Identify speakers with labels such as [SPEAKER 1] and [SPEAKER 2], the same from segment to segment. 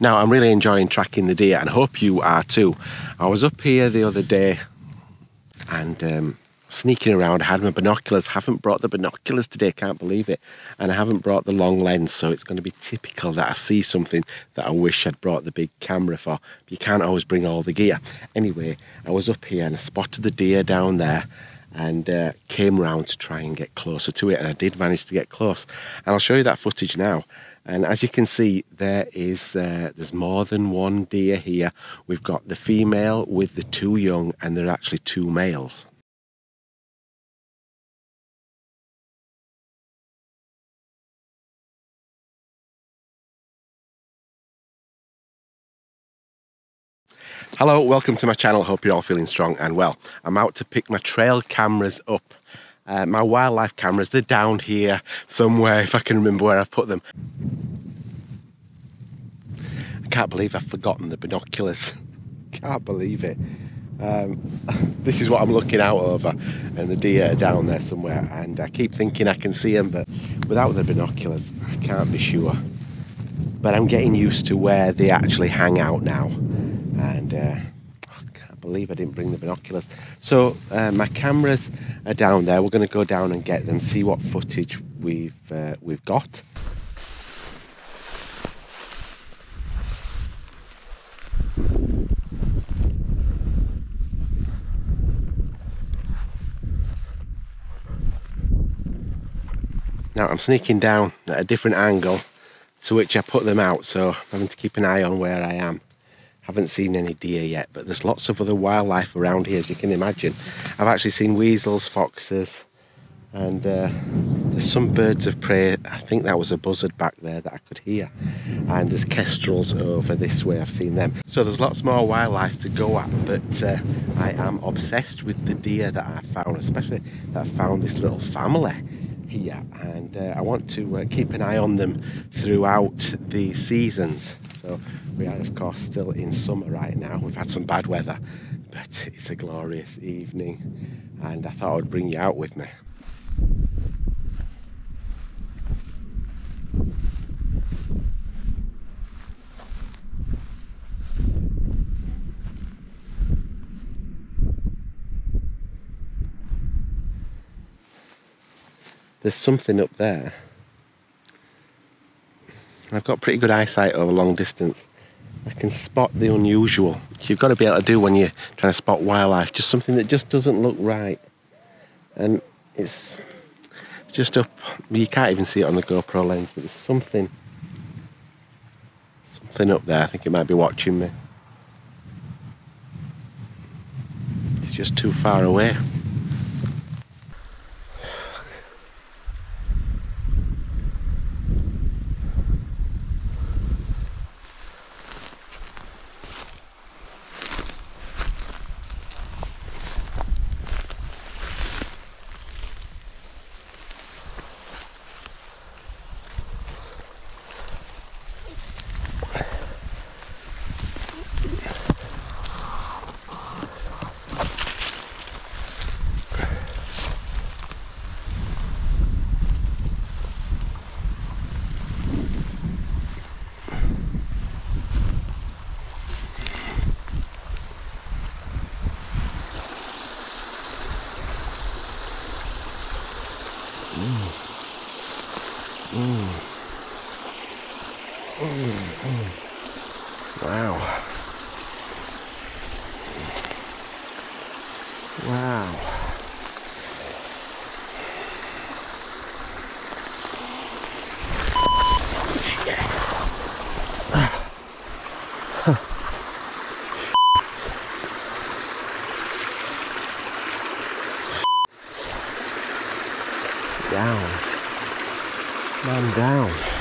[SPEAKER 1] Now, I'm really enjoying tracking the deer and hope you are too. I was up here the other day and um, sneaking around. I had my binoculars, haven't brought the binoculars today, can't believe it. And I haven't brought the long lens, so it's going to be typical that I see something that I wish I'd brought the big camera for. But you can't always bring all the gear. Anyway, I was up here and I spotted the deer down there and uh, came round to try and get closer to it and I did manage to get close and I'll show you that footage now and as you can see there is uh, there's more than one deer here we've got the female with the two young and there are actually two males Hello, welcome to my channel. Hope you're all feeling strong and well. I'm out to pick my trail cameras up. Uh, my wildlife cameras, they're down here somewhere, if I can remember where I've put them. I can't believe I've forgotten the binoculars. can't believe it. Um, this is what I'm looking out over and the deer are down there somewhere and I keep thinking I can see them but without the binoculars I can't be sure. But I'm getting used to where they actually hang out now and uh, believe I didn't bring the binoculars. So uh, my cameras are down there. We're going to go down and get them, see what footage we've uh, we've got. Now I'm sneaking down at a different angle to which I put them out so I'm having to keep an eye on where I am haven't seen any deer yet, but there's lots of other wildlife around here, as you can imagine. I've actually seen weasels, foxes, and uh, there's some birds of prey. I think that was a buzzard back there that I could hear. And there's kestrels over this way, I've seen them. So there's lots more wildlife to go at, but uh, I am obsessed with the deer that I found, especially that I found this little family here. And uh, I want to uh, keep an eye on them throughout the seasons. So we are of course still in summer right now. We've had some bad weather, but it's a glorious evening and I thought I'd bring you out with me. There's something up there I've got pretty good eyesight over long distance. I can spot the unusual. You've got to be able to do when you're trying to spot wildlife, just something that just doesn't look right. And it's just up, you can't even see it on the GoPro lens, but there's something, something up there. I think it might be watching me. It's just too far away. Wow. Wow. down. Man down.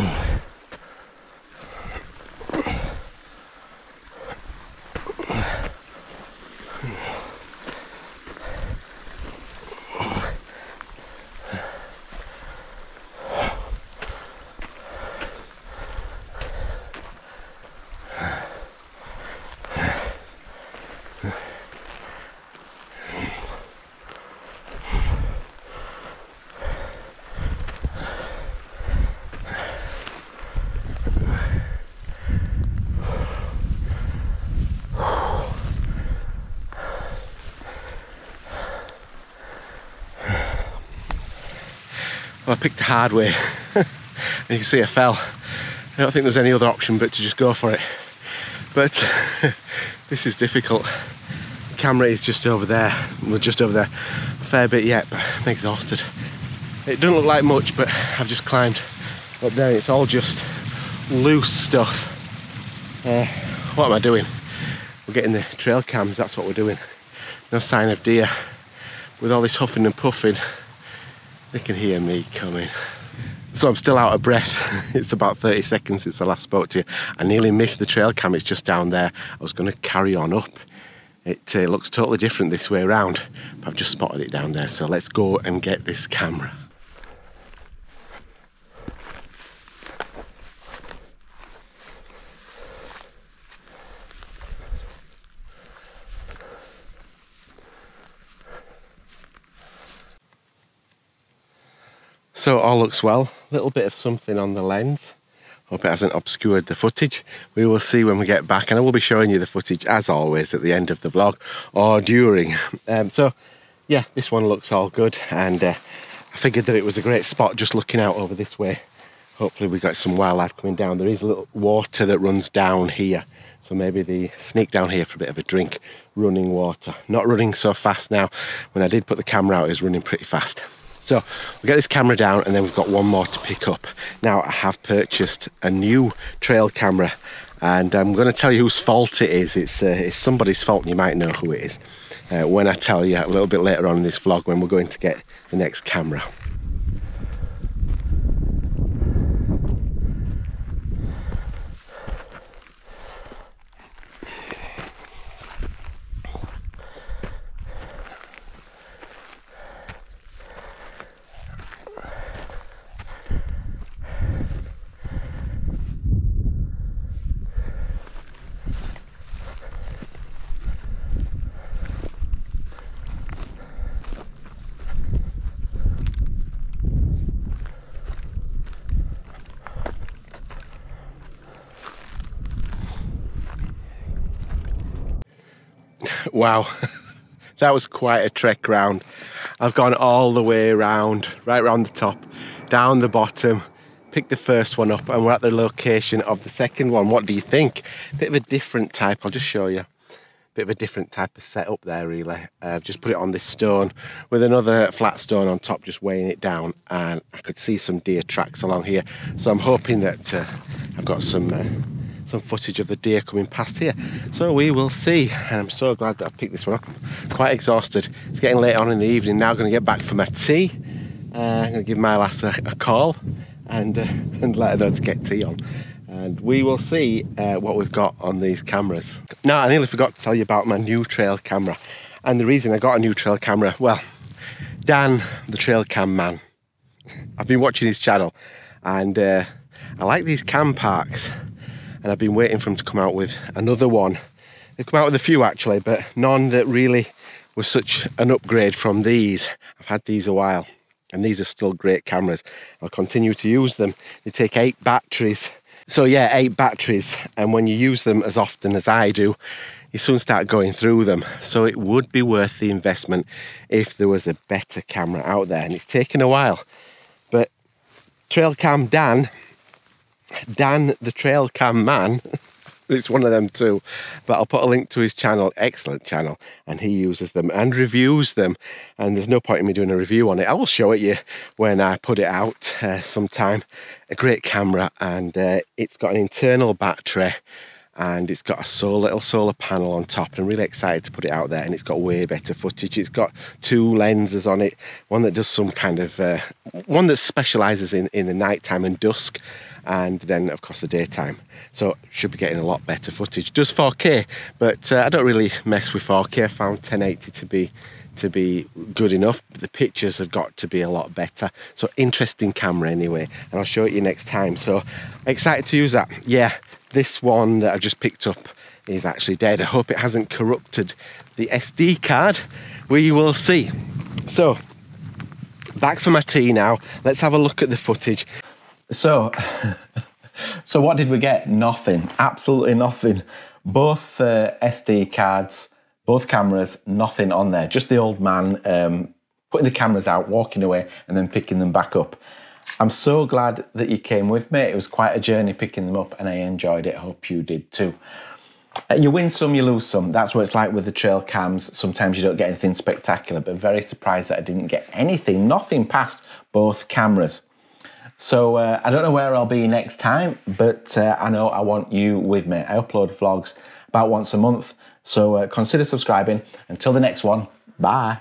[SPEAKER 1] Boom. Well, I picked the hard way. and you can see I fell. I don't think there's any other option but to just go for it. But this is difficult. The camera is just over there. We're just over there. A fair bit yet, but I'm exhausted. It doesn't look like much, but I've just climbed up there. It's all just loose stuff. Uh, what am I doing? We're getting the trail cams, that's what we're doing. No sign of deer. With all this huffing and puffing, they can hear me coming. So I'm still out of breath. it's about 30 seconds since I last spoke to you. I nearly missed the trail cam, it's just down there. I was going to carry on up. It uh, looks totally different this way around, but I've just spotted it down there. So let's go and get this camera. So all looks well. A little bit of something on the lens. Hope it hasn't obscured the footage. We will see when we get back and I will be showing you the footage as always at the end of the vlog or during. Um, so yeah, this one looks all good and uh, I figured that it was a great spot just looking out over this way. Hopefully we got some wildlife coming down. There is a little water that runs down here. So maybe they sneak down here for a bit of a drink, running water. Not running so fast now. When I did put the camera out, it was running pretty fast. So we'll get this camera down and then we've got one more to pick up. Now I have purchased a new trail camera and I'm going to tell you whose fault it is. It's, uh, it's somebody's fault and you might know who it is uh, when I tell you a little bit later on in this vlog when we're going to get the next camera. Wow, that was quite a trek round. I've gone all the way around, right around the top, down the bottom, picked the first one up and we're at the location of the second one. What do you think? Bit of a different type, I'll just show you. Bit of a different type of setup there really. Uh, just put it on this stone with another flat stone on top just weighing it down and I could see some deer tracks along here. So I'm hoping that uh, I've got some uh, some footage of the deer coming past here. So we will see. And I'm so glad that I picked this one up. Quite exhausted. It's getting late on in the evening now. I'm going to get back for my tea. Uh, I'm going to give my lass a, a call and, uh, and let her know to get tea on. And we will see uh, what we've got on these cameras. Now, I nearly forgot to tell you about my new trail camera. And the reason I got a new trail camera, well, Dan, the trail cam man, I've been watching his channel and uh, I like these Camparks and I've been waiting for them to come out with another one. They've come out with a few actually, but none that really was such an upgrade from these. I've had these a while and these are still great cameras. I'll continue to use them. They take eight batteries. So yeah, eight batteries. And when you use them as often as I do, you soon start going through them. So it would be worth the investment if there was a better camera out there. And it's taken a while. But Trail Cam Dan Dan the Trail Cam Man. it's one of them too. But I'll put a link to his channel, excellent channel, and he uses them and reviews them. And there's no point in me doing a review on it. I will show it you when I put it out uh, sometime. A great camera, and uh, it's got an internal battery. and it's got a solar, little solar panel on top and I'm really excited to put it out there and it's got way better footage it's got two lenses on it one that does some kind of uh, one that specializes in in the nighttime and dusk and then of course the daytime. So should be getting a lot better footage. Does 4k but uh, I don't really mess with 4k I found 1080 to be to be good enough. The pictures have got to be a lot better. So interesting camera anyway and I'll show it you next time. So excited to use that. Yeah this one that I've just picked up is actually dead. I hope it hasn't corrupted the SD card. We will see. So back for my tea now. Let's have a look at the footage
[SPEAKER 2] so, so what did we get? Nothing, absolutely nothing. Both uh, SD cards, both cameras, nothing on there. Just the old man um, putting the cameras out, walking away, and then picking them back up. I'm so glad that you came with me. It was quite a journey picking them up, and I enjoyed it. Hope you did too. Uh, you win some, you lose some. That's what it's like with the trail cams. Sometimes you don't get anything spectacular, but very surprised that I didn't get anything, nothing past both cameras. So uh, I don't know where I'll be next time, but uh, I know I want you with me. I upload vlogs about once a month, so uh, consider subscribing. Until the next one, bye.